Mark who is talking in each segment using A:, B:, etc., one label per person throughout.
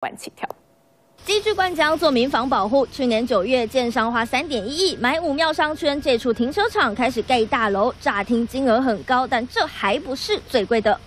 A: 万起跳。
B: 机具灌浆做民房保护。去年九月，建商花三点一亿买五庙商圈这处停车场，开始盖大楼。乍听金额很高，但这还不是最贵
C: 的。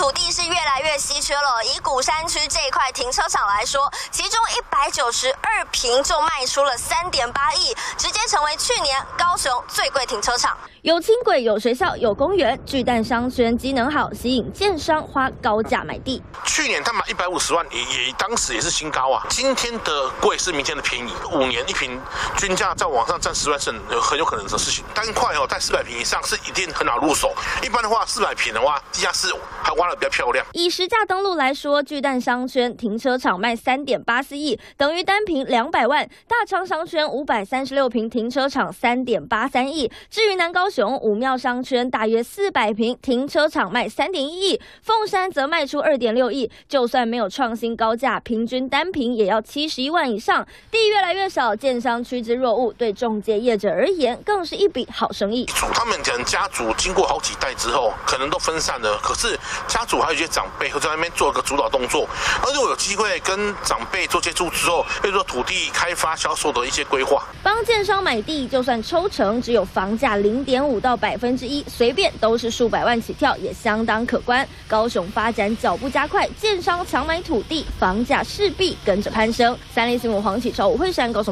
C: 土地是越来越稀缺了。以古山区这一块停车场来说，其中一百九十二平就卖出了三点八亿，直接成为去年高雄最贵停车场。
B: 有轻轨，有学校，有公园，巨蛋商圈机能好，吸引建商花高价买地。
D: 去年他买一百五十万，也也当时也是新高啊。今天的贵是明天的便宜，五年一平均价在网上占十万是很有可能的事情。单块哦，在四百平以上是一定很好入手。一般的话，四百平的话，地价是还挖的比较漂亮。
B: 以实价登录来说，巨蛋商圈停车场卖三点八四亿，等于单平两百万。大昌商圈五百三十六平停车场三点八三亿。至于南高。雄五庙商圈大约四百平停车场卖三点一亿，凤山则卖出二点六亿。就算没有创新高价，平均单平也要七十一万以上。地越来越少，建商趋之若鹜，对中介业者而言更是一笔好生意。
D: 他们讲家族经过好几代之后，可能都分散了，可是家族还有一些长辈会在那边做个主导动作。而且我有机会跟长辈做接触之后，会做土地开发销售的一些规划，
B: 帮建商买地，就算抽成只有房价零点。五到百分之一，随便都是数百万起跳，也相当可观。高雄发展脚步加快，建商强买土地，房价势必跟着攀升。三立新闻黄启超、吴慧山高雄。